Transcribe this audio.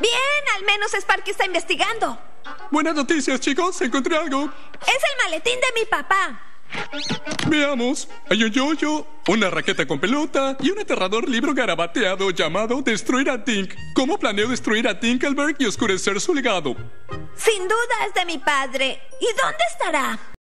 Bien, al menos Sparky está investigando. Buenas noticias, chicos. Encontré algo. Es el maletín de mi papá. Veamos. Hay un yoyo, una raqueta con pelota y un aterrador libro garabateado llamado Destruir a Tink. ¿Cómo planeo destruir a Tinkelberg y oscurecer su legado? Sin duda es de mi padre. ¿Y dónde estará?